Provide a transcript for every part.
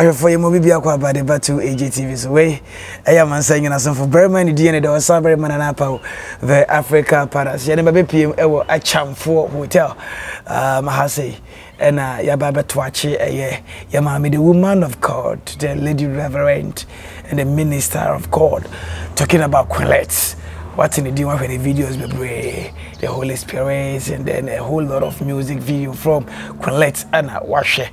ahwɛfoɔ yɛ mu bibi akɔ abade ba to agtv so wei ɛyɛ eh, amansa nyina sɔmfo barima ne diɛ ne dɛ ɔsa barima na napa wo the africa paras yɛne bɛbɛpiem ɛwɔ eh, akyamfoɔ hotel. Um, ha sei ɛna yɛaba bɛto akye ɛyɛ yɛ maame the woman of god the lady reverend and the minister of god. Talking about Queenlet what's in the deal? With the videos bebree the holy spirit and then a whole lot of music video from Queenlet ɛna wahwɛ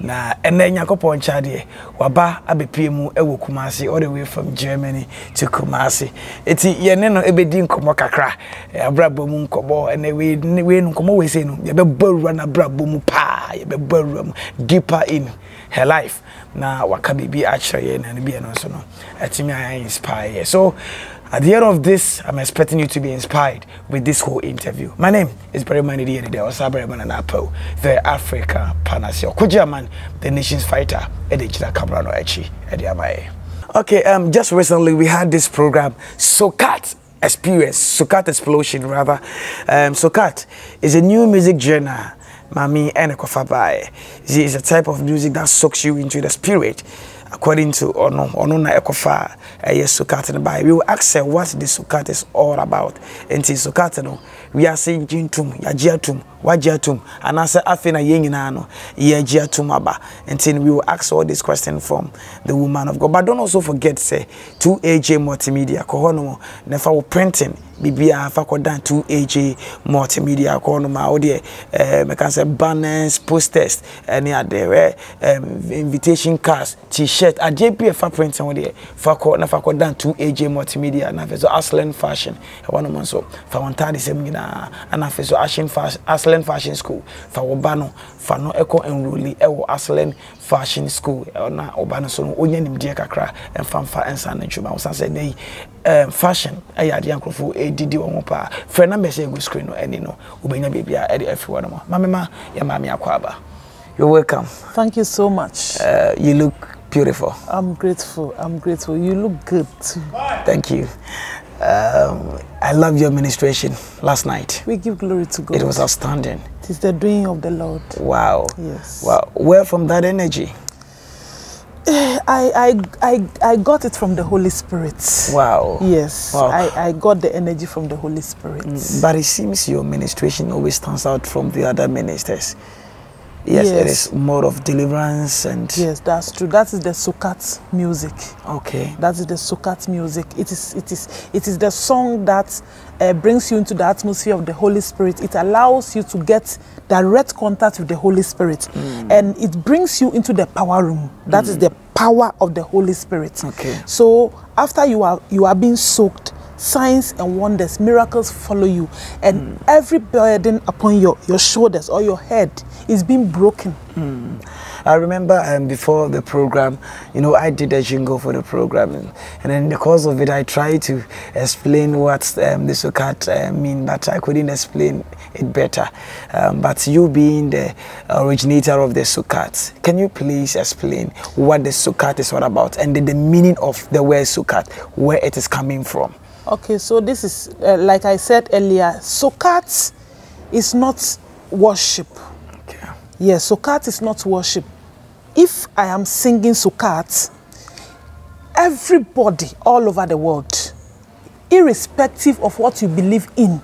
na ɛnɛ nyankopɔn nkyɛ waba abɛpie mu ɛwɔ kumase all the way from germany to kumase eti yɛne no ɛbɛdi nkɔmmɔ kakra. Abrabɔ mu nkɔmmɔ ɛnɛ wei wei no nkɔmmɔ wei sei no yɛbɛbɔ awura no abrabɔ mu paa yɛbɛbɔ awura mu deeper in her life. Na waka biribi akyerɛ yɛn na ne bi ɛno nso no. Ɛtumi ayɛ inspire yɛ so at the end of this, I'm expecting you to be inspired with this whole interview. My name is Barry Manidi and the Osabre Mananapo, the Africa Panacea. Kujaman, the nation's fighter, Edijila Cabrano Echi, Ediamae. Okay, um, just recently we had this program, Sokat Experience, Sokat Explosion rather. Um, Sokat is a new music genre. Mami and Kofabae. It is a type of music that soaks you into the spirit according to ono ono na ekofa ɛyɛ sukat no by we will ask her what the sukat is all about. Nti sukat no we are saying jintum atum wagye atum anaasɛ afei na yɛn nyinaa no yɛagye atum aba. Nti we will ask all these questions from the woman of God. But don't also forget say 2AJ multimedia. Kɔ hɔ nom na fa wo printing biribiara fa kɔdan 2AJ multimedia. Kɔ hɔ nom a wodeɛ ɛɛ mɛka sɛ banners posters ɛne adeɛ ɛɛ invitation cards t-shirt adeɛ bi ɛfa printing wodeɛ fa kɔ na fa kɔdan 2AJ multimedia. Na afei so aslen fashion. Ɛwɔ nom nso fa wɔn ntaade sɛm nyinaa. Ɛna afei so ashen fashion aslen fashion school fa wɔ ba no fa no ɛkɔ enroli ɛwɔ aslen fashion school ɛna ɔba no so no onye nimdeɛ kakra ɛmfamfa ɛnsa ne ntwoma wosan sɛ ne um, fashion ɛyɛ adeɛ nkurɔfoɔ ɛdidi wɔn ho paa frɛ na egu screen no ɛni no wobɛnya baabi a ɛde ɛfi hɔ no mo mamema yɛ maame akɔ aba you're welcome Thank you so much. uh, you look beautiful I'm grateful. I'm grateful. You look good too. thank you um, I love your administration last night We give glory to God. it was outstanding It is the doing of the Lord. wow Yes. wow where from that energy I, I, I, I got it from the Holy Spirit. wow Yes. Wow. I, I got the energy from the Holy Spirit. But it seems your ministration always stands out from the other ministers. Yes, it Yes. is more of deliverance and Yes, that's true. That is the Sokat music. okay. That is the Sokat music. It is, it is, it is the song that uh, brings you into the atmosphere of the Holy Spirit. It allows you to get direct contact with the Holy Spirit, hmm. and it brings you into the power room. That is hmm. the power of the Holy Spirit. Okay. So after you are you are being soaked, signs and wonders, miracles follow you, and hmm. every burden upon your your shoulders or your head is being broken. I remember um, before the program, you know, I did a jingle for the program, and, and in the course of it, I tried to explain what um, the Sokat uh, mean, but I couldn't explain it better. Um, but you being the originator of the Sokat, can you please explain what the Sokat is all about and the, the meaning of the word Sokat, where it is coming from? Okay, so this is uh, like I said earlier, Sokat is not worship. Yes, Sokat is not worship. If I am singing Sokat, everybody all over the world, irrespective of what you believe in,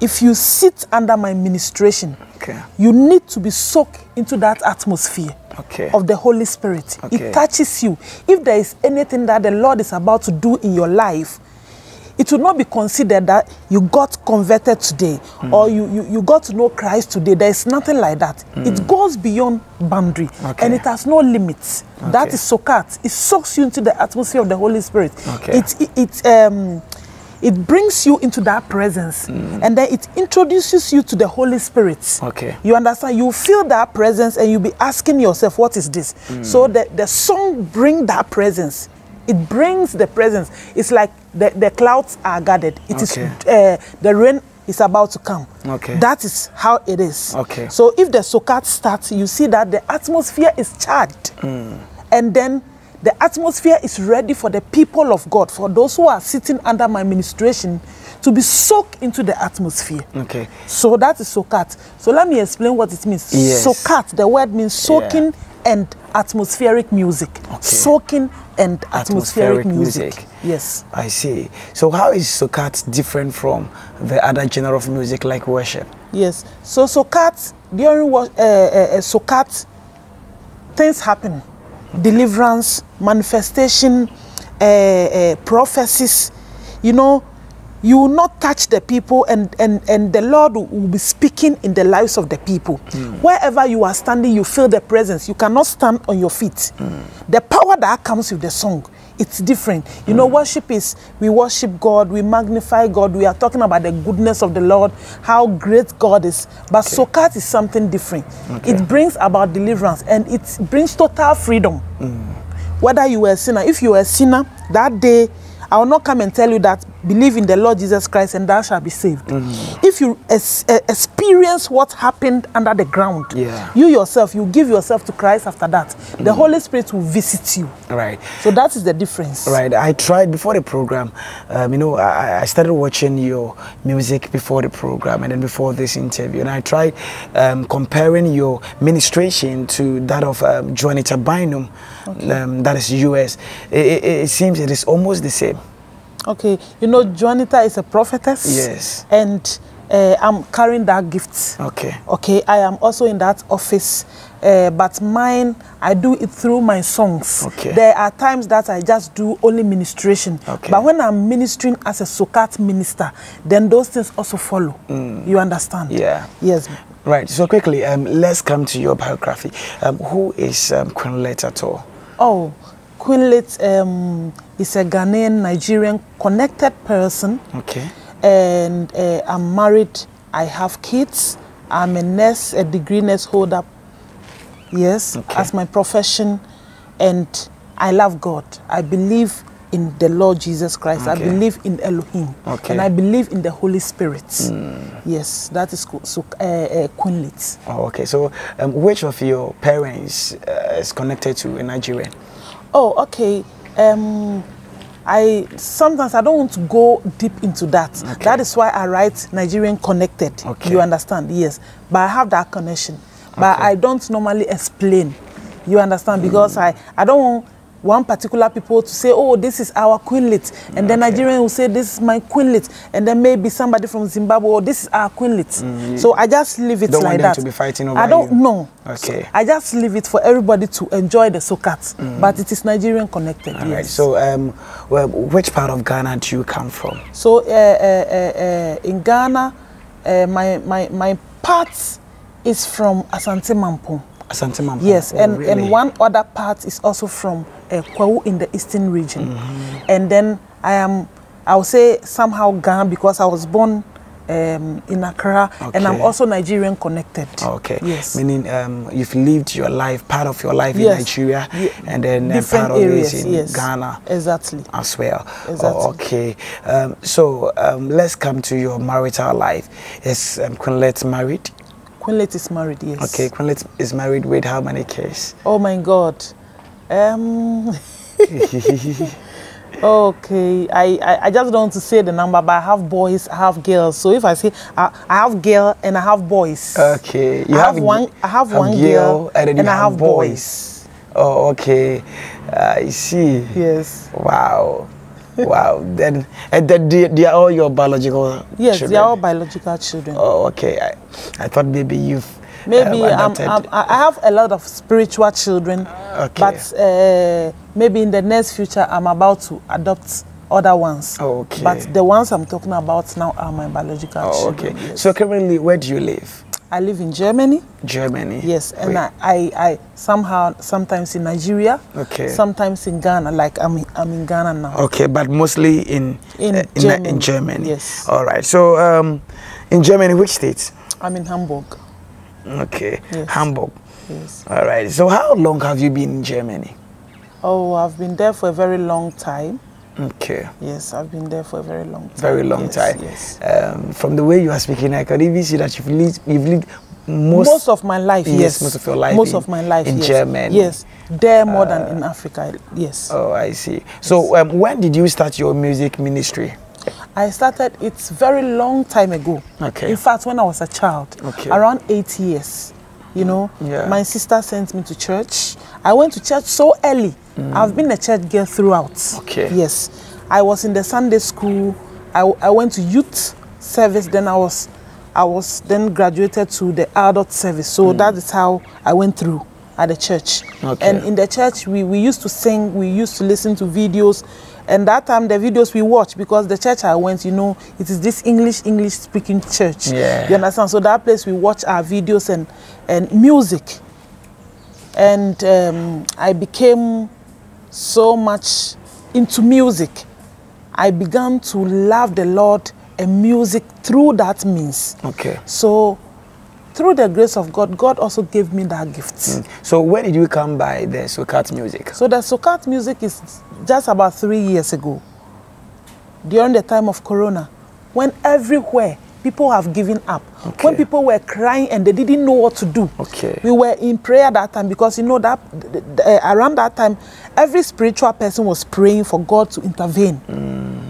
if you sit under my ministration, Okay. you need to be soaked into that atmosphere Okay. of the Holy Spirit. Okay. It touches you. If there is anything that the Lord is about to do in your life, it will not be considered that you got converted today hmm. or you, you, you got to know Christ today. There is nothing like that. Hmm. It goes beyond boundary Okay. and it has no limits. That Okay. is sokat. It soaks you into the atmosphere of the Holy Spirit. Okay. It, it, it, um, it brings you into that presence hmm. and then it introduces you to the Holy Spirit. Okay. You understand? You feel that presence and you'll be asking yourself, what is this? So the, the song bring that presence. It brings the presence. It's like the, the clouds are gathered. It is Okay. uh, the rain is about to come. Okay. That is how it is. Okay. So if the sokat starts, you see that the atmosphere is charged. And then the atmosphere is ready for the people of God, for those who are sitting under my ministration, to be soaked into the atmosphere. Okay. So that is sokat. So let me explain what it means. Yes. Sokat, the word means soaking and atmospheric music. Soaking and atmospheric, Atmospheric music. music. Yes. I see. So how is socat different from the other genre of music like worship? Yes. So Sokat during uh, uh, uh, Sokat, things happen, deliverance, manifestation, uh, uh, prophecies. You know, you will not touch the people, and and and the Lord will- will be speaking in the lives of the people. Hmm. Wherever you are standing, you feel the presence. You cannot stand on your feet. Hmm. The power that comes with the song. It's different. You know, hmm. worship is we worship God, we magnify God, we are talking about the goodness of the Lord, how great God is. But Sokat is something different. It brings about deliverance and it brings total freedom. Whether you were a sinner, if you were a sinner, that day I will not come and tell you that believe in the Lord Jesus Christ and thou shalt be saved. If you experience what happened under the ground, Yeah. you yourself, you give yourself to Christ after that, the Holy Spirit will visit you. Right. So that is the difference. Right. I tried before the program. Um, you know, I, I started watching your music before the program and then before this interview, and I tried um, comparing your ministration to that of um, Juanita Bynum, um, that is US. It, it, it seems it is almost the same. Okay, you know, Juanita is a prophetess. Yes. And uh, I'm carrying that gift. Okay. Okay, I am also in that office, uh, but mine, I do it through my songs. Okay. There are times that I just do only ministration. Okay. But when I'm ministering as a Sokat minister, then those things also follow. You understand? Mm. Yeah. Yes. Right. So quickly, um, let's come to your biography. Um, who is um, Queenlet at all? Oh, Queenlet um, is a Ghanaian Nigerian connected person. Okay. and uh, I'm married. I have kids. I'm a nurse, a degree nurse holder. Yes, Okay. as my profession, and I love God. I believe in the Lord Jesus Christ. I believe in Elohim, Okay. and I believe in the Holy Spirit. Yes, that is so uh, uh, Queenlet. Oh, okay. So, um, which of your parents uh, is connected to a Nigerian? Oh, okay. Um, I sometimes I don't want to go deep into that. Okay. That is why I write Nigerian connected. Okay. You understand? Yes, but I have that connection. But Okay. I don't normally explain. You understand? Because I I don't want one particular people to say, oh, this is our queenlet, and then Okay. Nigerian will say, this is my queenlet, and then maybe somebody from Zimbabwe, oh, this is our queenlet. So I just leave it Mm. Don't want like them that. to be fighting over I don't you. know. Okay. So I just leave it for everybody to enjoy the sokat, but it is Nigerian connected. Mm. All yes. right. So, um, well, which part of Ghana do you come from? So uh, uh, uh, uh, in Ghana, uh, my, my, my part is from Asante Mampong. Asante Mampong. Yes, Oh, and, really? and one other part is also from uh, in the eastern region. Mm-hmm. And then I am, I would say somehow Ghana because I was born um, in Accra and I'm also Nigerian connected. Okay. Yes. Meaning, um, you've lived your life, part of your life Yes. in Nigeria, Ye- and then uh, Different part of areas, it in yes. Ghana Exactly. as well. Exactly. Oh, okay. Um, so um, let's come to your marital life. Is um, Queenlet married? Queenlet is married, yes. Okay, Queenlet is married with how many kids? Oh my God. Um, okay, I, I, I just don't want to say the number, but I have boys, I have girls. So if I say I, I have girl and I have boys. Okay, I have a one- I have a one girl and then you and I have, have boys. boys. Oh, okay. I see. Yes. Wow. Wow. then, and then they, they are all your biological Yes, children. they are all biological children. Oh, okay. I, I thought maybe you've Maybe um, I'm. I'm, I have a lot of spiritual children, Okay. but uh, maybe in the next future I'm about to adopt other ones. Oh, okay. But the ones I'm talking about now are my biological oh, okay. children. yes. So currently, where do you live? I live in Germany. Germany. Yes, and Wait. I, I, I somehow sometimes in Nigeria, Okay. sometimes in Ghana. Like I'm, in- I'm in Ghana now. Okay, but mostly in In uh, in, Germany. in Germany. Yes. All right. So, um, in Germany, which state? I'm in Hamburg. Okay. Yes. Hamburg. Yes. All right. So, how long have you been in Germany? Oh, I've been there for a very long time. Okay. Yes, I've been there for a very long time. Very long Yes, time. Yes. Um, from the way you are speaking, I can even see that you've lived, you've lived most, Most, of my life, Yes, yes. most of your life Most in- of my life in yes. Germany. Yes, there more than in Africa. Yes. Oh, I see. So, um, when did you start your music ministry? I started it very long time ago. Okay. In fact, when I was a child, Okay. around eight years. You know, Yeah. my sister sent me to church. I went to church so early. I've been a church girl throughout. Mm. Okay. Yes. I was in the Sunday school. I, I went to youth service. Then I was, I was then graduated to the adult service. So that is how I went through at the church. Mm. Okay. And in the church, we, we used to sing. We used to listen to videos. And that time, the videos we watched because the church I went, you know, it is this English English speaking church. Yeah. You understand? So that place we watch our videos and and music. And um, I became so much into music. I began to love the Lord and music through that means. Okay. So, through the grace of God, God also gave me that gift. So when did you come by the Sokat music? So, the Sokat music is just about three years ago, during the time of Corona, when everywhere people have given up, when people were crying and they didn't know what to do. Okay. We were in prayer that time because you know that uh, around that time, every spiritual person was praying for God to intervene.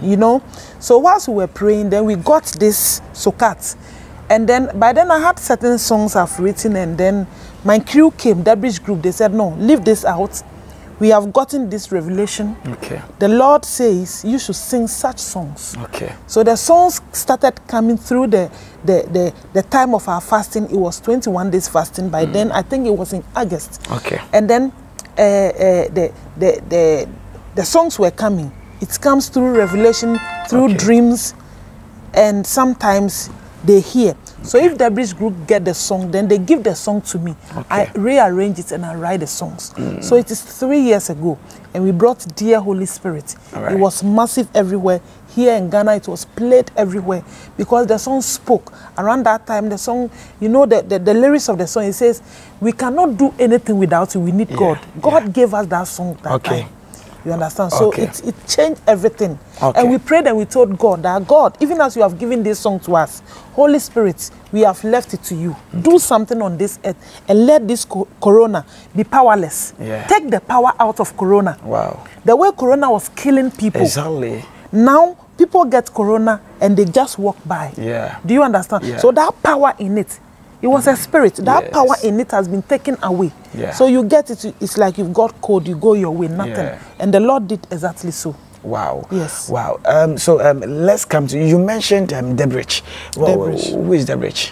You know, so whilst we were praying, then we got this sokat, and then by then I had certain songs I've written, and then my crew came, the bridge group. They said, "No, leave this out. We have gotten this revelation. Okay. The Lord says you should sing such songs." Okay. So the songs started coming through the, the, the, the time of our fasting. It was 21 days fasting. By then, I think it was in August. Okay. And then uh, uh, the, the, the, the songs were coming. It comes through revelation, through Okay. dreams, and sometimes they hear. So if the bridge group get the song, then they give the song to me. I rearrange it and I write the songs. Mm. So it is three years ago, and we brought Dear Holy Spirit. All It was massive everywhere. Here in Ghana, it was played everywhere because the song spoke. Around that time, the song, you know, the, the, the lyrics of the song, it says, We cannot do anything without you. We need God. God gave us that song that Okay. time. You understand? So Okay. it, it changed everything. Okay. And we prayed and we told God that God, even as you have given this song to us, Holy Spirit, we have left it to you. Do something on this earth and let this co- corona be powerless. Yeah. Take the power out of corona. Wow. The way corona was killing people. Exactly. Now people get corona and they just walk by. Yeah. Do you understand? Yeah. So that power in it, it was a spirit. That Yes. power in it has been taken away. Yeah. So you get it. It's like you've got cold. You go your way, nothing. Yeah. And the Lord did exactly so. Wow. Yes. Wow. Um, so um, let's come to you. mentioned um, Debridge. Well, Debridge. Who is Debridge?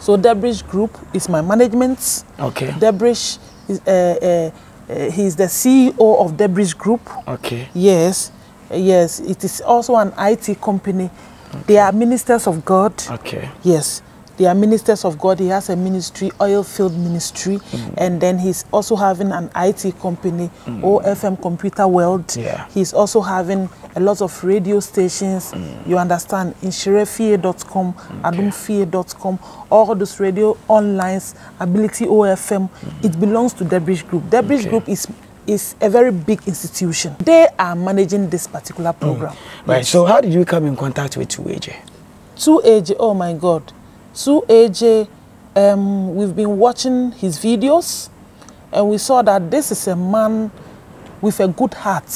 So Debridge Group is my management. Okay. Debridge is uh, uh, uh, he's the CEO of Debridge Group. Okay. Yes, yes. It is also an IT company. Okay. They are ministers of God. Okay. Yes, they are ministers of God. He has a ministry, oil field ministry, Mm. and then he's also having an IT company, OFM Computer World. Yeah. He's also having a lot of radio stations. Mm. You understand? Inshirefie.com, adumfie.com, all those radio onlines, Ability OFM. It belongs to Debridge Group. Debridge Mm. Okay. Group is is a very big institution. They are managing this particular program. Right. So how did you come in contact with 2AJ? 2AJ, oh my God. 2AJ, um, we've been watching his videos and we saw that this is a man with a good heart.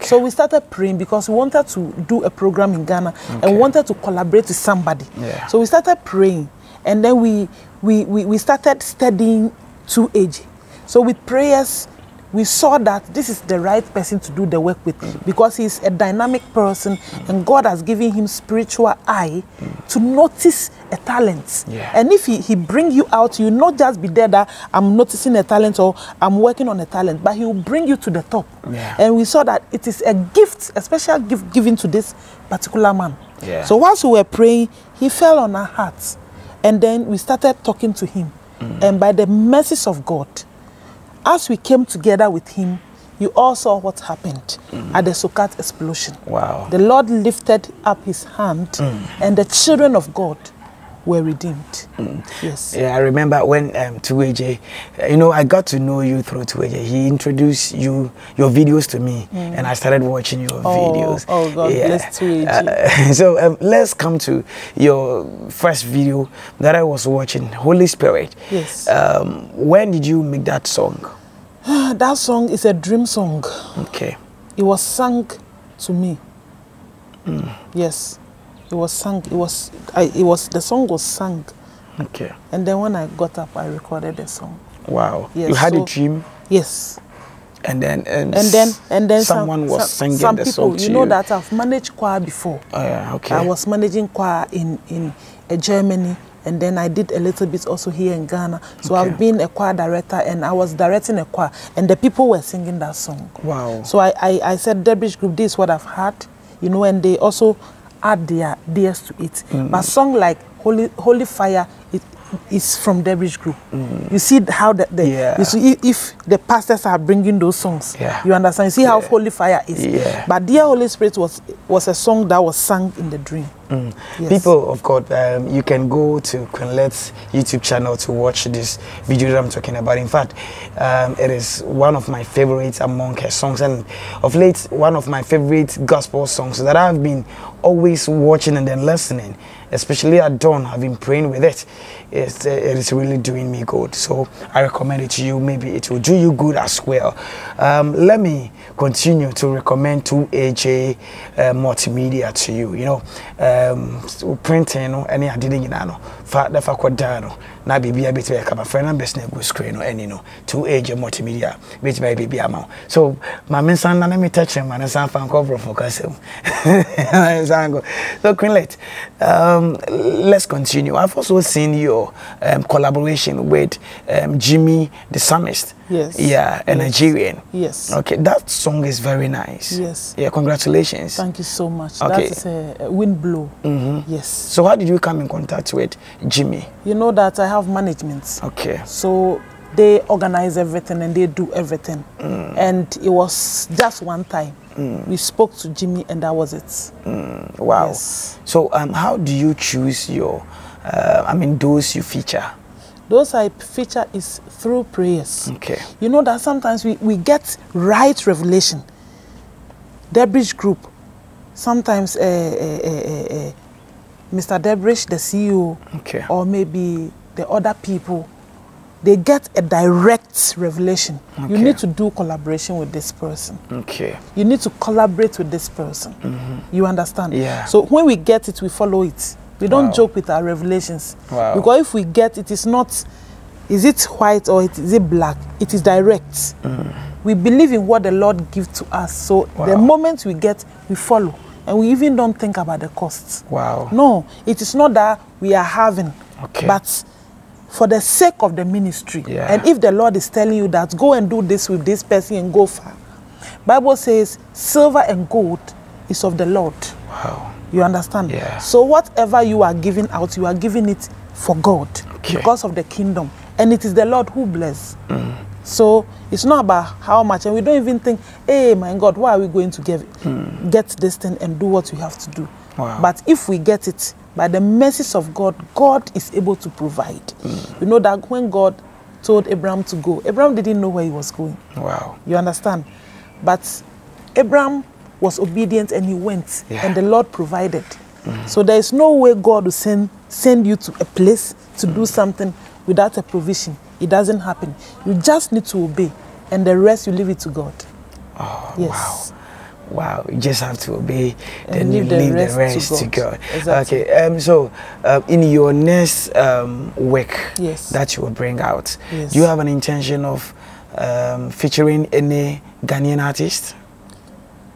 So we started praying because we wanted to do a program in Ghana Okay. and wanted to collaborate with somebody. Yeah. So we started praying and then we, we, we, we started studying 2AJ. So with prayers, we saw that this is the right person to do the work with because he's a dynamic person and God has given him spiritual eye to notice a talent. Yeah. And if he, he bring you out, you not just be there that I'm noticing a talent or I'm working on a talent, but he will bring you to the top. Yeah. And we saw that it is a gift, a special gift given to this particular man. Yeah. So whilst we were praying, he fell on our hearts. And then we started talking to him. Mm. And by the mercies of God, as we came together with him, you all saw what happened at the Sokat explosion. Mm. Wow. Mm. The Lord lifted up his hand, and the children of God were redeemed. Yes. Yeah, I remember when um, 2AJ, uh, you know, I got to know you through 2AJ. He introduced you, your videos to me, and I started watching your Oh, videos. oh, God bless 2AJ. Uh, so um, let's come to your first video that I was watching, Holy Spirit. Yes. Um, when did you make that song? That song is a dream song. Okay. It was sung to me. Hmm. Yes. It was sung. It was. I, it was. The song was sung Okay. And then when I got up, I recorded the song. Wow. Yes, you had a dream, Yes. and then um, And then and then some- someone was some, singing some the people, song to you know that I've managed choir before. Oh, yeah. Okay. I was managing choir in in uh, Germany, and then I did a little bit also here in Ghana. So Okay. I've been a choir director, and I was directing a choir, and the people were singing that song. Wow. So I I, I said, Debridge Group, this is what I've had, you know, and they also add their theirs to it. Mm. But song like Holy Holy Fire, it is from Debridge Group. You see how the, the Mm. Yeah. you see if, the pastors are bringing those songs, Yeah. you understand. You see how Yeah. Holy Fire is. Yeah. But Dear Holy Spirit was was a song that was sung in the dream. Yes. People, of course, um, you can go to Queenlet's YouTube channel to watch this video that I'm talking about. In fact, um, it is one of my favorites among her songs, and of late, one of my favorite gospel songs that I've been always watching and then listening. Especially at dawn, I've been praying with it. It's, uh, it really doing me good. So I recommend it to you. Maybe it will do you good as well. Um, let me continue to recommend 2AJ uh, multimedia to you. You know, um, printing any adede nyinaa no fa fa na biribi a bɛtumi ɛka ma frɛ numbers na ɛgu screen no ɛni no 2AJ multimedia bɛtumi ayɛ biribi ama wo so maame nsan na na me tɛkyerɛ ma ne nsan fa nkɔ borɔfo kasɛm nsan go so Queenlet um, let's continue I've also seen your um, collaboration with um, Jimmy the Psalmist Yes. yeah a Yes. Nigerian Yes. okay that song is very nice Yes. yeah congratulations Thank you so much. Okay. That is a, a wind blow. Yes. so how did you come in contact with Jimmy You know that I have management. okay So they organize everything and they do everything. And it was just one time. We spoke to Jimmy and that was it. Wow. Yes. So, um, how do you choose your, uh, I mean, those you feature? Those I feature is through prayers. Okay. You know that sometimes we, we get right revelation. Debridge Group, sometimes uh, uh, Mr. Debridge, the CEO, Okay. or maybe the other people, they get a direct revelation. You need to do collaboration with this person. Okay. You need to collaborate with this person. You understand? Yeah. So when we get it, we follow it. We don't Wow. joke with our revelations. Wow. Because if we get it, it's not, is it white or it, is it black? It is direct. Mm. We believe in what the Lord gives to us. So the moment we get, we follow. And we even don't think about the costs. Wow. No, it is not that we are having, Okay. but for the sake of the ministry. Yeah. And if the Lord is telling you that go and do this with this person and go far, Bible says silver and gold is of the Lord. Wow. You understand? Yeah. So whatever you are giving out, you are giving it for God Okay. because of the kingdom, and it is the Lord who bless. Mm. So it's not about how much, and we don't even think, "Hey, my God, why are we going to get get this thing and do what we have to do?" Wow. But if we get it by the mercies of God, God is able to provide. You know that when God told Abraham to go, Abraham didn't know where he was going. Wow. You understand? But Abraham was obedient and he went, Yeah. and the Lord provided. So there is no way God will send send you to a place to do mm. something without a provision. It doesn't happen. You just need to obey, and the rest you leave it to God. Oh, Yes. Wow. You just have to obey, And then you leave the rest to to God. God. Exactly. Okay. Um. So, uh, in your next um, work Yes. that you will bring out, Yes. do you have an intention of um, featuring any Ghanaian artist?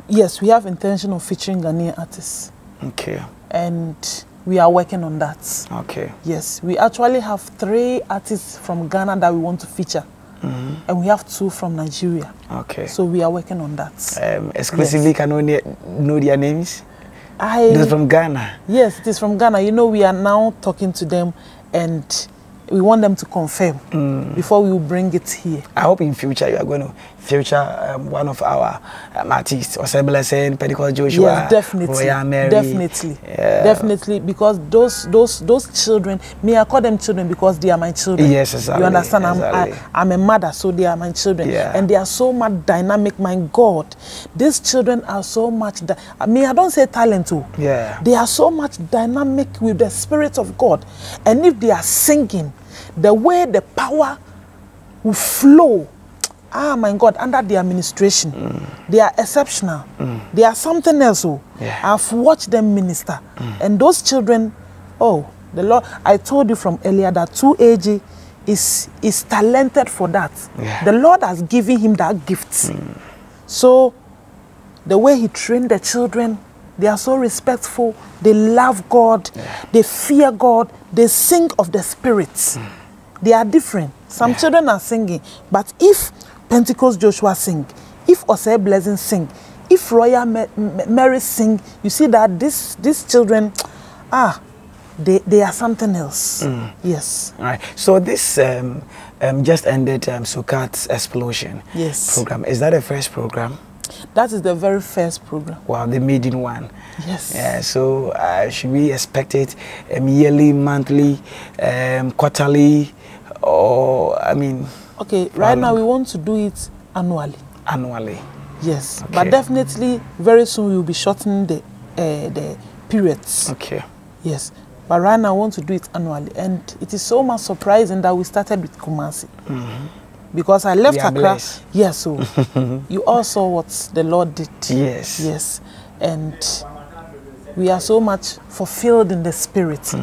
Yes, we have intention of featuring Ghanaian artists, Okay. and we are working on that. Okay. Yes, we actually have three artists from Ghana that we want to feature, and we have two from Nigeria. Okay. So we are working on that. um, exclusively can only know their names. I Those from Ghana. yes, it is from Ghana. You know, we are now talking to them, and we want them to confirm before we bring it here. I hope in future you are going to feature um, one of our um, artists, Osebele Sen, Pentecost Joshua, yes, definitely, Royal Mary. definitely, Yeah. definitely. Because those those those children, me, I call them children because they are my children. Yes, exactly, You understand? I'm exactly. I, I'm a mother, so they are my children, Yeah. and they are so much dynamic. My God, these children are so much. I mean, I don't say talent, too. Yeah. They are so much dynamic with the Spirit of God. And if they are singing, the way the power will flow, ah, my God, under the administration, mm. they are exceptional. Mm. They are something else. Oh. Yeah. I've watched them minister. Mm. And those children, oh, The Lord, I told you from earlier that 2AJ is is talented for that. Yeah. The Lord has given him that gift. So the way he trained the children, they are so respectful. They love God. They fear God. They sing of the Spirit. They are different. Some Yeah. children are singing, but if Pentecost Joshua sing, if Osei Blessing sing, if Royal Ma- Ma- Mary sing, you see that this these children, ah, they they are something else. Yes. All right. So this um, um, just ended um, Sokat's explosion Yes. program. Is that the first program? That is the very first program. Wow, the maiden one. Yes. Yeah. So uh, should we expect it um, yearly, monthly, um, quarterly, or I mean Okay, right now we want to do it annually. annually? Yes, Okay. but definitely very soon we will be shortening the uh, the periods. Okay. Yes, but right now I want to do it annually, and it is so much surprising that we started with Kumasi because I left Accra. Yes, so you all saw what the Lord did. Yes. Yes, and we are so much fulfilled in the spirit.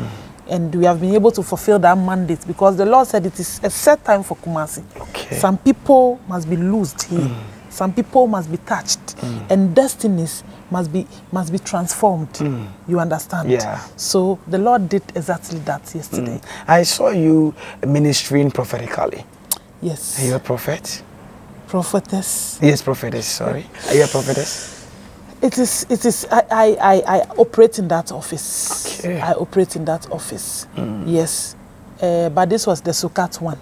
And we have been able to fulfill that mandate because the Lord said it is a set time for Kumasi. Okay. Some people must be loosed here. Mm. Some people must be touched, mm. and destinies must be must be transformed. Mm. You understand? Yeah. So the Lord did exactly that yesterday. I saw you ministering prophetically. Yes. Are you a prophet? Prophetess. Yes, prophetess. Sorry. Are you a prophetess? It is. It is. I. I. I, operate in that office. Okay. I operate in that office. Yes. Uh, but this was the Sokat one.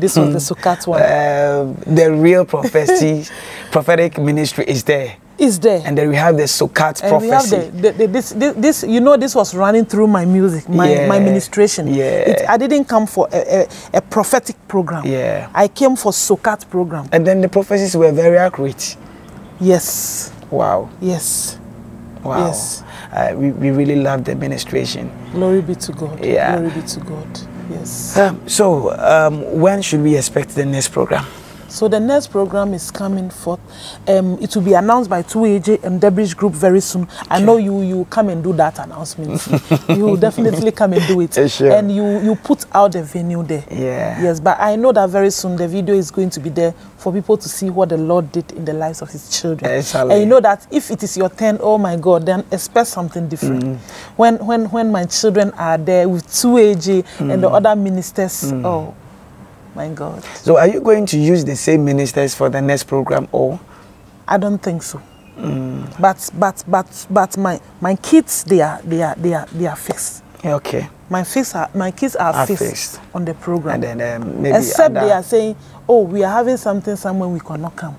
This was the Sokat one. Um, the real prophecy, prophetic ministry is there. Is there? And then we have the Sokat and we have the, the, the this, this this you know this was running through my music my my Yeah, ministration yeah. it, i didn't come for a, a, a prophetic program Yeah. i came for sokat program and then the prophecies were very accurate. yes Wow. yes Wow. Yes. Uh, we, we really love the administration. glory be to god Yeah. glory be to god yes Um, so, um, when should we expect the next program? So the next program is coming forth um, it will be announced by 2aj and debridge group very soon i know you you come and do that announcement you will definitely come and do it sure. and you you put out the venue there Yeah. Yes, but I know that very soon the video is going to be there for people to see what the Lord did in the lives of His children. Exactly. And you know that if it is your turn, oh my God, then expect something different. Mm. When when when my children are there with two AJ and Mm. the other ministers, oh my God, So, are you going to use the same ministers for the next program or? I don't think so. Mm. But but but but my my kids they are they are they are they are fixed. Okay. My fix are my kids are, Are fixed, fixed. on the program. And then um, maybe. Except they are saying, oh, we are having something somewhere we cannot come.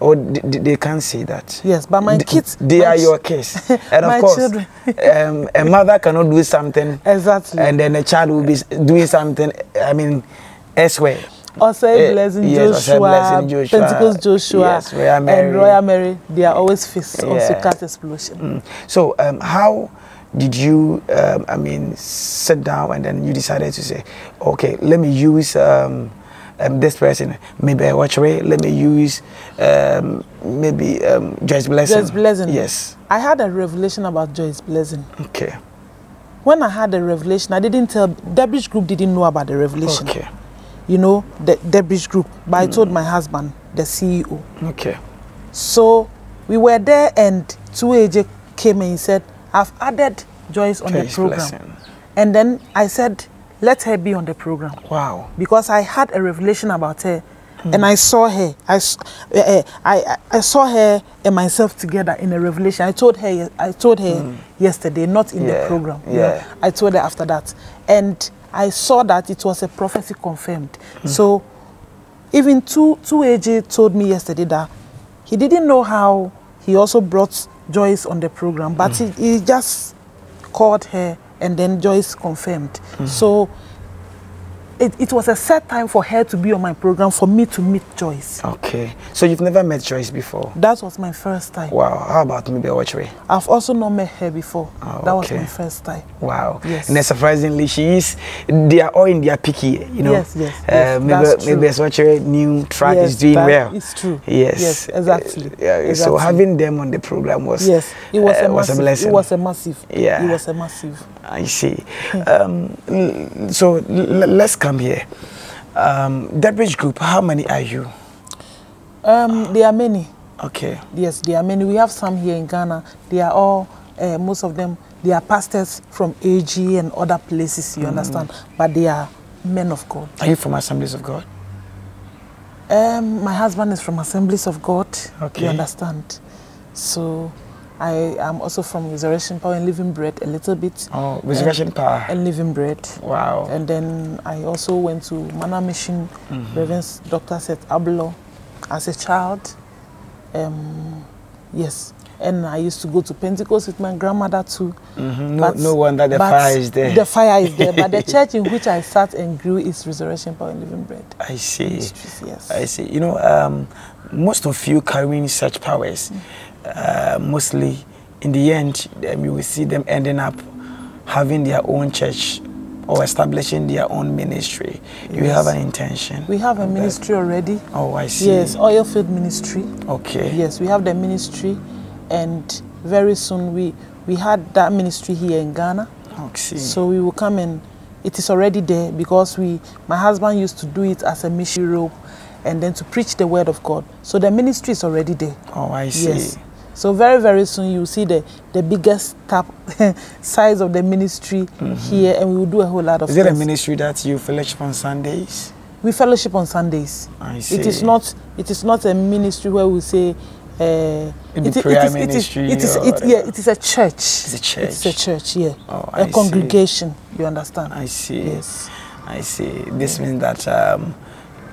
Oh, th- th- they can't say that. Yes, but my kids, They my are your kids. And of course, um, a mother cannot do something Exactly. and then a child will be doing something, I mean, elsewhere. Osei Eh, Blessing yes, Joshua, Blessing Joshua, Pentecost Joshua, yes, Royal Mary. and Royal Mary, they are always fixed on Yeah. Sokat explosion. Mm. So, um, how did you, um, I mean, sit down and then you decided to say, okay, let me use um, um, this person, maybe a watcher, let me use um, maybe um, Joyce Blessing. Joyce Blessing. Yes. I had a revelation about Joyce Blessing. Okay. When I had the revelation, I didn't tell, Debridge Group didn't know about the revelation. Okay. You know, the Debridge Group, but I told my husband, the CEO. Okay. So we were there and 2AJ came and he said, I've added Joyce on the program. Blessing. And then I said, let her be on the program. Wow. because I had a revelation about her, and I saw her. I, eh, eh I, I- saw her and myself together in a revelation. I told her. I told her yesterday, not in the Yeah, program. you know. yeah. I told her after that, and I saw that it was a prophecy confirmed. So, even two two AJ told me yesterday that he didn't know how he also brought Joyce on the program, but he, he just called her and then Joyce confirmed. Hmm. So it, it was a set time for her to be on my program for me to meet Joyce. Okay. So you've never met Joyce before? That was my first time. Wow. How about maybe Ochre? I've also not met her before. Oh, that was my first time. Wow. Yes. And then surprisingly, she is, they are all in their picky, you know. Yes, yes, Uh, yes, maybe that's true. maybe Ochre new track Yes, is doing that well. It's true. Yes. Yes, exactly. Uh, yeah, So having them on the program was Yes, it was, uh, a, massive, blessing. it was a massive. Yeah. It was a massive. I see. Um, so l- let's come here. Um, the bridge group, how many are you? Um, there are many. Okay. Yes, there are many. We have some here in Ghana. They are all, uh, most of them, they are pastors from AG and other places, you Mm. understand? But they are men of God. Are you from Assemblies of God? Um, my husband is from Assemblies of God, Okay. you understand? So I am also from Resurrection Power and Living Bread a little bit. Oh, Resurrection Power. And Living Bread. Wow. And then I also went to Manna Mission, Mm-hmm. Reverend Dr. Seth Ablo as a child. Um, yes. And I used to go to Pentecost with my grandmother too. Mhm. No, But- no wonder the fire is there. The fire is there. but the church in which I sat and grew is Resurrection Power and Living Bread. I see. Yes. I see. You know, um, most of you carrying such powers, uh, mostly in the end, um, you will see them ending up having their own church or establishing their own ministry. You have an intention. We have a that. ministry already. Oh, I see. Yes, oil field ministry. Okay. Yes, we have the ministry, and very soon we we had that ministry here in Ghana. Okay. So we will come and it is already there because we my husband used to do it as a missionary and then to preach the word of God. So the ministry is already there. oh, I see. Yes. So very very soon you will see the the biggest tap size of the ministry here and we will do a whole lot of. Is it a ministry that you fellowship on Sundays? We fellowship on Sundays. I see. It is not. It is not a ministry where we say. Uh, it, prayer it is, it is, ministry it is, it, yeah, it is a church. It's a church. is a church, yeah. Oh, a I see. congregation. You understand? I see. Yes. I see. This means that um,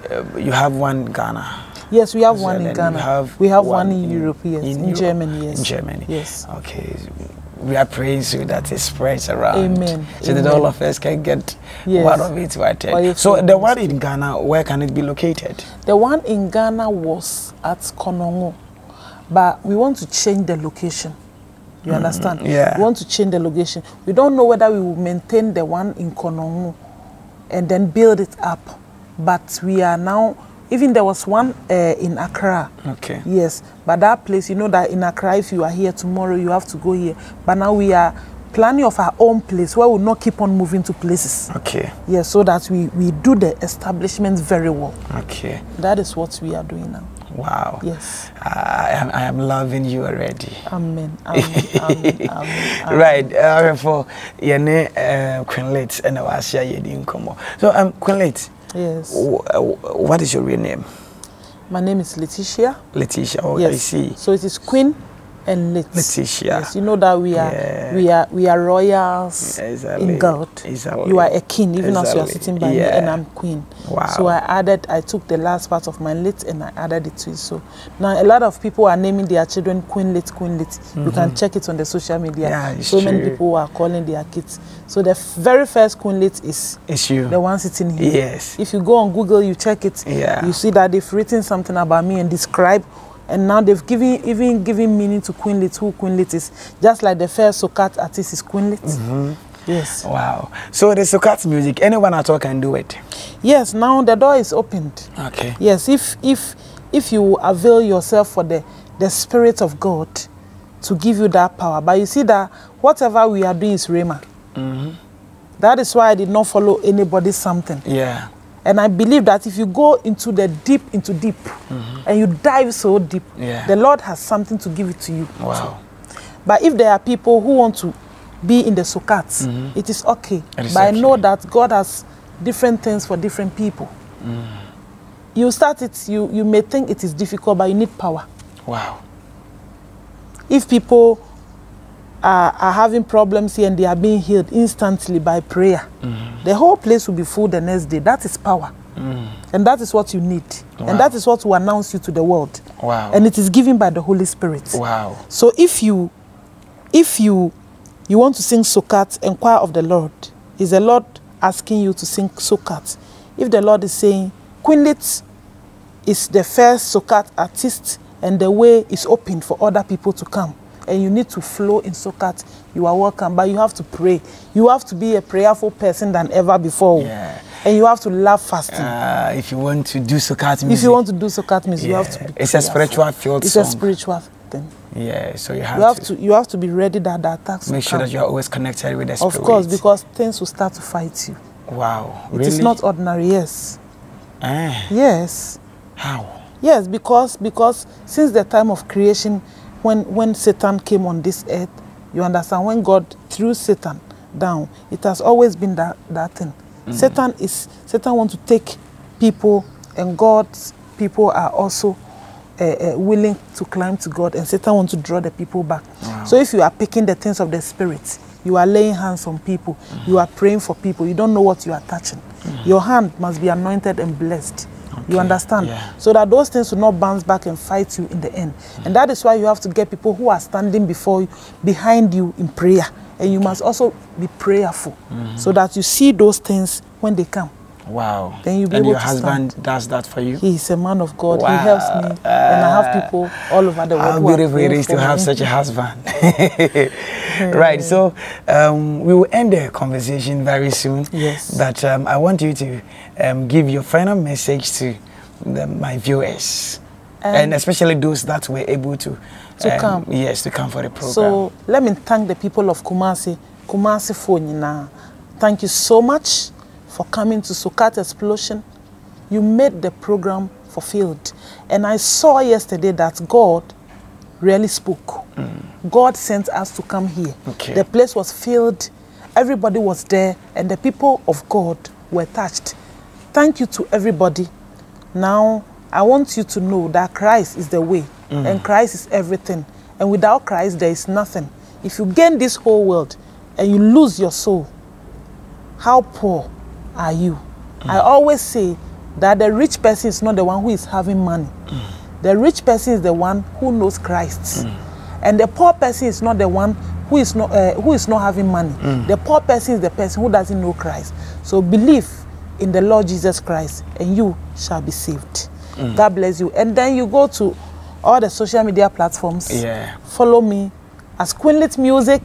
uh, you have one Ghana. Yes, we have So one in Ghana. have we have one in, in- Europe, yes. In, Europe? Germany, yes. In Germany. Yes. Okay. We are praying so that it spreads around. Amen. So that all of us can get Yes. one of it to attend. So the one in Ghana, where can it be located? The one in Ghana was at Konongo, but we want to change the location. You understand? Mm, yeah. We want to change the location. We don't know whether we will maintain the one in Konongo and then build it up, but we are now. Even there was one uh, in Accra. Okay. Yes, but that place, you know that in Accra, if you are here tomorrow, you have to go here. But now we are planning of our own place where we'll not keep on moving to places. Okay. Yes, so that we, we do the establishment very well. Okay. That is what we are doing now. Wow. Yes. I am, I am loving you already. Amen. Amen. Amen. Amen. Amen. Right. Uh, for yene uh, Queenlet and Awasia Yedi Nkomo. So um Queenlet, Yes. uh, what is your real name? My name is Letitia. Letitia. Oh, yes. I see. So it is Queen and Lit. Letitia. Yes. You know that we are Yeah. we are we are royals Exactly. in God. Exactly. You are a king, even as you are sitting by me, and I'm queen. Wow. So I added, I took the last part of my lit and I added it to it. So now a lot of people are naming their children Queen Lit, Queen Lit. You can check it on the social media. Mm-hmm. Yeah, it's so many people are calling their kids. So the very first Queen Lit is It's you. the one sitting here. Yes. If you go on Google, you check it. Yeah. You see that they've written something about me and describe, and now they've given even given meaning to Queen Lit, who Queen Lit is. Just like the first Sokat artist is Queen Lit. Mm-hmm. Yes. Wow. So the Sokat music, anyone at all can do it. Yes. Now the door is opened. Okay. Yes. If if if you avail yourself for the the Spirit of God to give you that power, but you see that whatever we are doing is Rhema. Mm-hmm. That is why I did not follow anybody something. Yeah. And I believe that if you go into the deep, into deep, and you dive so deep, Mm-hmm. Yeah. the Lord has something to give it to you. Wow. But if there are people who want to be in the sokats, it is okay. Mm-hmm. It is but I know that God has different things for different people. Mm. You start it, you, you may think it is difficult, but you need power. Wow. If people are, are having problems here and they are being healed instantly by prayer, Mm-hmm. the whole place will be full the next day. That is power. And that is what you need. Wow. And that is what will announce you to the world. Wow. And it is given by the Holy Spirit. wow. So if you if you you want to sing sokat, inquire of the Lord. Is the Lord asking you to sing sokat? if the Lord is saying, Queenlet is the first Sokat artist and the way is open for other people to come and you need to flow in Sokat, you are welcome. But you have to pray. You have to be a prayerful person than ever before. Yeah. And you have to love fasting. Uh, if you want to do Sokat music. if you want to do Sokat music, you have to be It's a spiritual field It's song. a spiritual thing. Yeah, so you have, You have to, to you have to be ready that the attacks make sure come. that you are always connected with the spirit. Of course, because things will start to fight you. Wow, It really? is not ordinary, yes. Ah, Yes. how? Yes, because because since the time of creation, when when Satan came on this earth, you understand when God threw Satan down, it has always been that that thing. Satan is Satan want to take people, and God's people are also uh, uh, willing to climb to God, and Satan want to draw the people back. So if you are picking the things of the spirit, you are laying hands on people, you are praying for people, you don't know what you are touching. Your hand must be anointed and blessed. You understand? yeah. so that those things will not bounce back and fight you in the end. Hmm. And that is why you have to get people who are standing before you, behind you in prayer. And you must also be prayerful mm-hmm. so that you see those things when they come. Wow. Then you'll be and able your to husband does that for you? He is a man of God. Wow. He helps me. and I have people all over the world. How beautiful it is to have such a husband. right, so um, we will end the conversation very soon. Yes. But um, I want you to um, give your final message to the, my viewers, Um, and especially those that were able to To come. Yes, to come for the program. So let me thank the people of Kumasi, Kumasi for nyinaa. Thank you so much for coming to Sokat Explosion. You made the program fulfilled. And I saw yesterday that God really spoke. Mm. God sent us to come here. Okay. The place was filled, everybody was there, and the people of God were touched. Thank you to everybody. Now, I want you to know that Christ is the way, mm. and Christ is everything. And without Christ, there is nothing. If you gain this whole world and you lose your soul, how poor are you? I always say that the rich person is not the one who is having money. The rich person is the one who knows Christ. And the poor person is not the one who is not, uh, who is not having money. The poor person is the person who doesn't know Christ. So believe in the Lord Jesus Christ and you shall be saved. God bless you. And then you go to all the social media platforms. Yeah. Follow me as Queenlet Music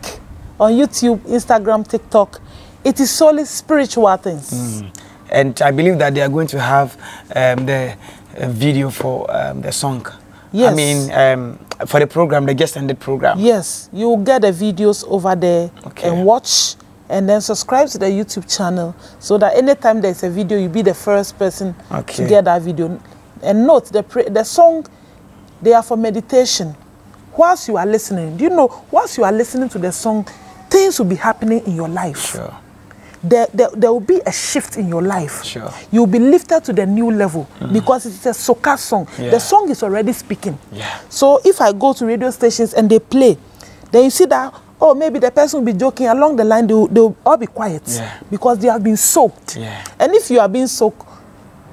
on YouTube, Instagram, TikTok. It is solely spiritual things. and I believe that they are going to have um, the uh, video for um, the song. Yes. I mean, um, for the program, the guest ended program. Yes, you will get the videos over there Okay. and watch and then subscribe to the YouTube channel so that anytime there's a video, you'll be the first person Okay. to get that video. And note the the song, they are for meditation. Whilst you are listening, do you know, whilst you are listening to the song, things will be happening in your life. Sure. There, there, there will be a shift in your life. Sure. You'll be lifted to the new level mm. because it's a sokat song. Yeah. The song is already speaking. Yeah. So if I go to radio stations and they play, then you see that, oh, maybe the person will be joking along the line, they'll, they'll all be quiet Yeah. because they have been soaked. Yeah. And if you are being soaked,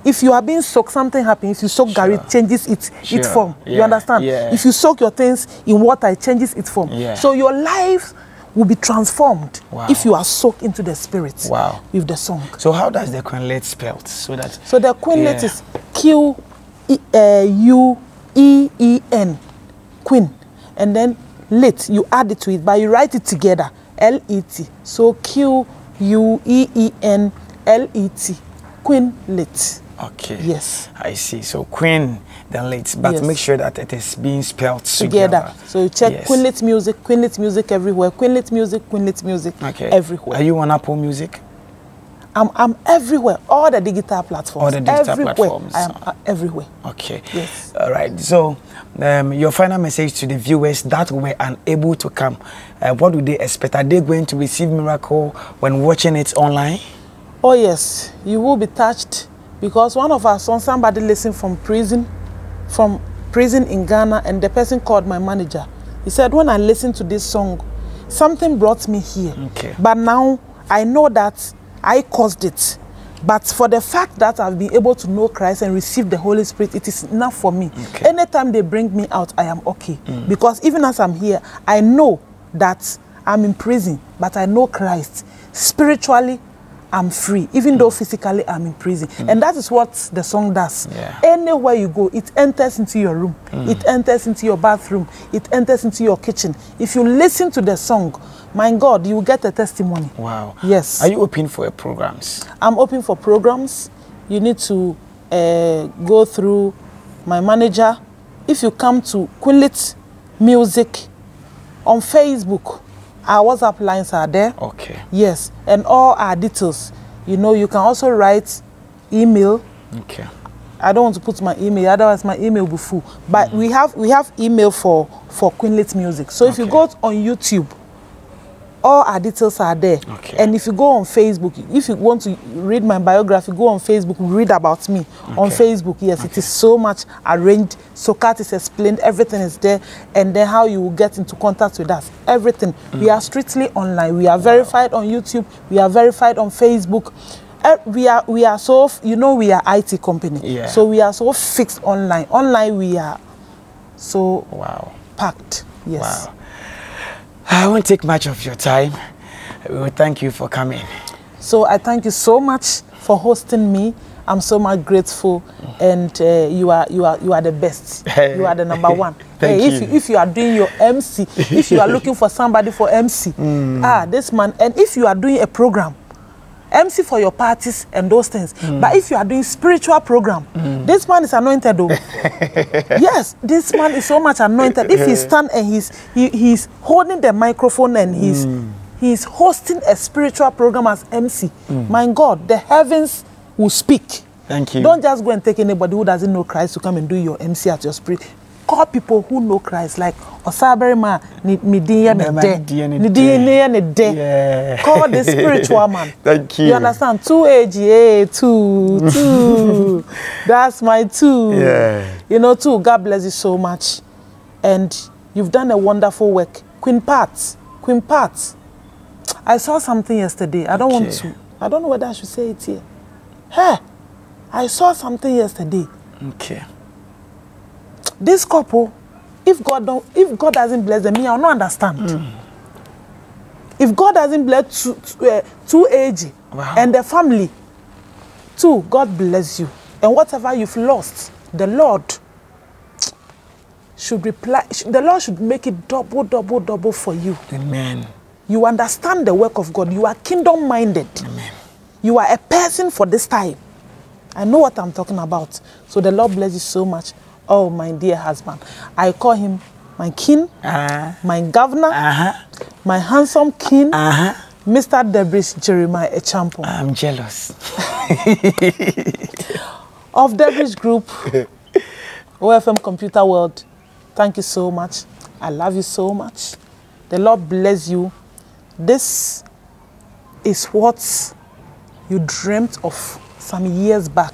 if you are being soaked, something happens. If you soak Gary, it changes its, Sure. its form. You understand? Yeah. If you soak your things in water, it changes its form. Yeah. So your life will be transformed Wow. if you are soaked into the spirit Wow. with the song. So how does the quinlet spelled? So that So the queenlet Yeah. is Q E- uh, U E E N, queen, and then lit. You add it to it, but you write it together. L E T. So Q U E E N L E T, queen lit. Okay. Yes. I see. So queen then late, but Yes. make sure that it is being spelled together. Together. So you check Yes. Queenlet music, Queenlet music everywhere. Queenlet music, Queenlet music Okay. everywhere. Are you on Apple Music? I'm, I'm everywhere. All the digital platforms. All the digital everywhere. platforms. I am uh, everywhere. Okay. Yes. All right. So, um, your final message to the viewers that were unable to come, uh, what do they expect? Are they going to receive miracle when watching it online? Oh yes, you will be touched because one of our sons, somebody listened from prison, from prison in Ghana, and the person called my manager. He said, when I listened to this song, something brought me here. Okay. But now I know that I caused it. But for the fact that I've been able to know Christ and receive the Holy Spirit, it is enough for me. Okay. Anytime they bring me out, I am okay. Mm. Because even as I'm here, I know that I'm in prison, but I know Christ. Spiritually, I'm free, even though physically I'm in prison. And that is what the song does. Yeah. Anywhere you go, it enters into your room, it enters into your bathroom, it enters into your kitchen. If you listen to the song, my God, you will get a testimony. Wow. Yes. Are you open for programs? I'm open for programs. You need to uh, go through my manager. If you come to Queenlet Music on Facebook, our WhatsApp lines are there. Okay. Yes, and all our details. You know, you can also write email. Okay. I don't want to put my email, otherwise my email will be full. But we have we have email for for Quinlit Music. So if you Okay. go on YouTube, all our details are there. Okay. And if you go on Facebook, if you want to read my biography, go on Facebook, read about me on Facebook. Yes, it is so much arranged. Socrates explained everything is there, and then how you will get into contact with us. Everything. We mm. are strictly online. We are verified on YouTube. We are verified on Facebook. We are we are so you know we are IT company. Yeah. So we are so fixed online. Online we are so Wow. packed. Yes. Wow. I won't take much of your time. We will thank you for coming. So I thank you so much for hosting me. I'm so much grateful, and uh, you are you are you are the best. You are the number one. Thank Hey, if you. you if you are doing your MC, if you are looking for somebody for MC, Mm. ah, this man. And if you are doing a program, MC for your parties and those things. Mm. But if you are doing spiritual program, this man is anointed though. yes, this man is so much anointed. If he stand and he's he, he's holding the microphone and he's Mm. he's hosting a spiritual program as MC, my God, the heavens will speak. Thank you. Don't just go and take anybody who doesn't know Christ to come and do your MC at your spirit. Call people who know Christ, like Osabere ma ni ni din ne dɛ, ne ni dɛ. din yɛ ne dɛ. Yeah. Call the spiritual man. Thank you. You understand? Two AJ, yeah, two, two. That's my two. Yeah. You know, two. God bless you so much, and you've done a wonderful work, Queen Pat. Queen Pat. I saw something yesterday. I don't want to. I don't know whether I should say it here. Hey, I saw something yesterday. Okay. This couple, if God don't, if God doesn't bless them, me, I'll not understand. Mm. If God doesn't bless two, two, uh, two age Wow. and the family, two, God bless you. And whatever you've lost, the Lord should reply. The Lord should make it double, double, double for you. Amen. You understand the work of God. You are kingdom minded. You are a person for this time. I know what I'm talking about. So the Lord bless you so much. Oh, my dear husband. I call him my king, Uh my governor, huh. my handsome king, Uh huh. Mr. Debris Jeremiah Echampo I'm jealous. of Debris Group, OFM Computer World. Thank you so much. I love you so much. The Lord bless you. This is what you dreamt of some years back.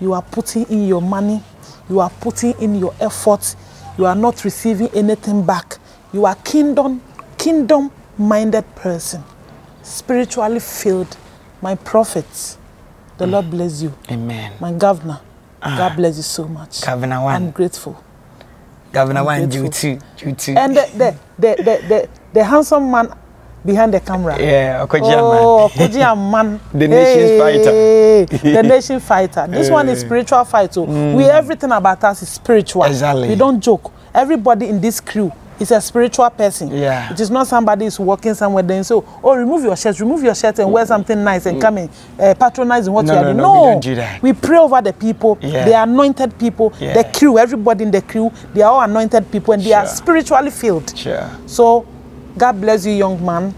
You are putting in your money, you are putting in your effort, you are not receiving anything back. You are kingdom kingdom minded person, spiritually filled. My prophets, the Lord mm. bless you. Amen. My governor, ah. God bless you so much. Governor one. I'm grateful. Governor I'm one, grateful. you too. You too. And the, the, the, the, the, the handsome man behind the camera. yeah, Okoji Oh, man. Okoji man. The nation's fighter. the nation fighter. This one is eh. spiritual fight. So we everything about us is spiritual. Exactly. We don't joke. Everybody in this crew is a spiritual person. Yeah. It is not somebody who's working somewhere then so oh remove your shirt, remove your shirt and wear mm. something nice and mm. come in uh, eh, patronizing what No, you are no, doing. no, we don't do that. We pray over the people, Yeah. the anointed people, Yeah. the crew, everybody in the crew, they are all anointed people and they are spiritually filled. Sure. So, God bless you, young man.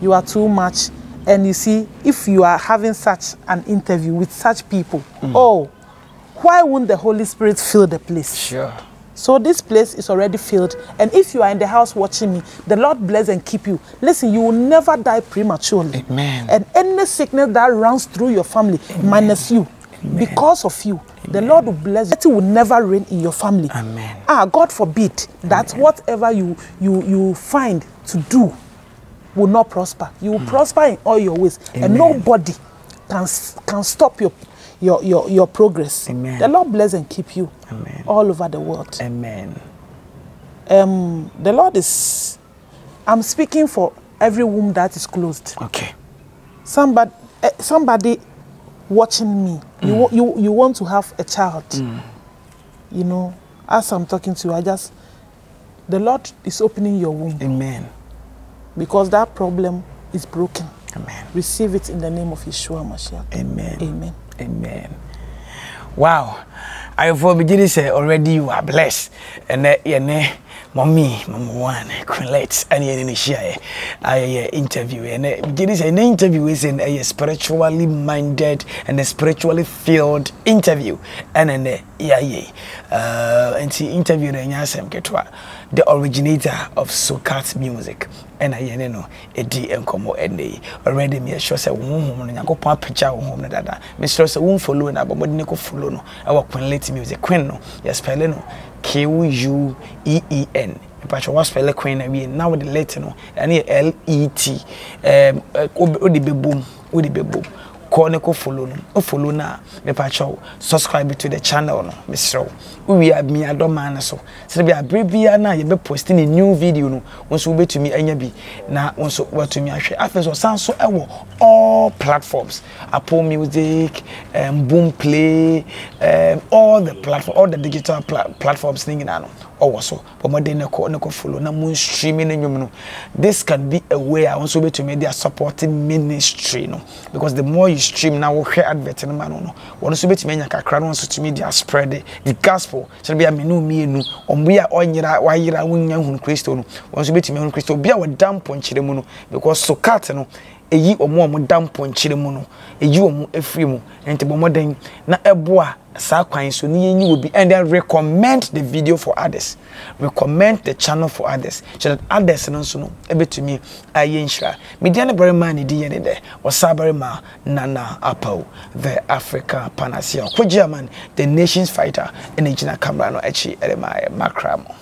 You are too much. And you see, if you are having such an interview with such people, Mm. oh, why won't the Holy Spirit fill the place? Sure. So this place is already filled. And if you are in the house watching me, the Lord bless and keep you. Listen, you will never die prematurely. Amen. And any sickness that runs through your family, minus you, because of you, the Lord will bless you. It will never reign in your family. Amen. Ah, God forbid that whatever you you you find to do will not prosper. You will prosper in all your ways, and nobody can can stop your your your, your progress. Amen. The Lord bless and keep you Amen. all over the world. Amen. Um, the Lord is. I'm speaking for every womb that is closed. Okay. somebody eh, somebody watching me. You, you you want to have a child. You know as i'm talking to you i just the lord is opening your womb. Amen. Because that problem is broken. Amen. Receive it in the name of yeshua mashiach. Amen. Amen. Amen. Wow. I for say already you are blessed. And uh, yeah, ne, mommy, mama one, Quinlet, and yeah, in share. I interview. Uh, beginning say an interview is in a spiritually minded and a spiritually filled interview. Uh, yeah, yeah. Uh, see interview the nyasem ketwa the originator of socat music. Ɛna yɛne no ɛdi nkɔmmɔ ɛnɛ yi already meyɛsure sɛ wo honhom no nyankopɔn apagya wo honhom no dada. Mesrɛ sɛ womfollow no abɔmmɔde ne kɔfollow no. Ɛwɔ quinlet music. Queen no. Yɛspɛle no K U U E E N. Patch was fell queen and we now the letter no and L E T. Um, would eh, be boom, would be boom kɔ ne kɔ follow no o follow no a mepatwɛ wo subscribe to the channel no mesrɛ wo wowie a mi adɔ maa no so. Sɛde bi abere biara no a yɛbɛpost ne new video no wo nso wobɛtumi anya bi na wo nso woatumi ahwɛ. Afei so ɔsan so ɛwɔ all platforms apple music um, boom play um, all the platform all the digital pla platforms ne nyinaa no ɔwɔ so. Bɔmmɔden ne kɔ ne kɔ follow na mo stream ne nnwom no. This can be a way a wo nso wobɛtumi de a supporting ministry no. Because the more you stream na wohwɛ advert no ma no no wɔn nso wobɛtumi anya kakra no nso tumi de a spread the gospel. Sɛde bia mene mmienu ɔmbi a ɔnyera wayera wonya hunu kristo no wɔn nso wobɛtumi ahunu kristo. Obi a wɔda mpɔnkyerɛ mu no because so cat no ɛyi ɔmo a ɔmo da mpɔnkyerɛ mu no. Ɛyi ɔmo afiri mu. Nti bɔ mmɔden. Na ɛboa saa kwan so. Ne yɛnyi wɔ and then recommend the video for others. Recommend the channel for others. So that others no nso no ɛbɛtumi ayɛ nhyira. Media ne barima a ne di yɛ ne dɛ ɔsaa barima nana apaw the africa panacea. Kogye aman the nations fighter. Ɛna gyina camera no akyi ɛde ma makra mo